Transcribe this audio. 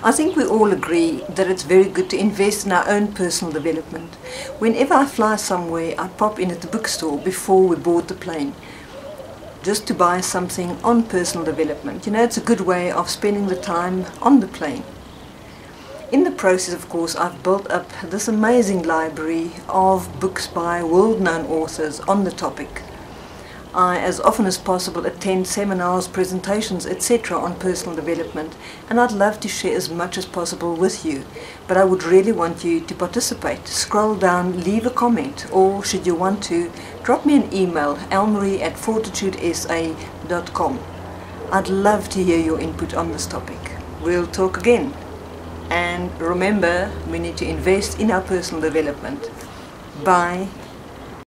I think we all agree that it's very good to invest in our own personal development. Whenever I fly somewhere, I pop in at the bookstore before we board the plane just to buy something on personal development. You know, it's a good way of spending the time on the plane. In the process, of course, I've built up this amazing library of books by world-known authors on the topic. I, as often as possible, attend seminars, presentations, etc. on personal development, and I'd love to share as much as possible with you. But I would really want you to participate. Scroll down, leave a comment, or should you want to, drop me an email, elmarie at fortitudesa.com. I'd love to hear your input on this topic. We'll talk again. And remember, we need to invest in our personal development. Bye.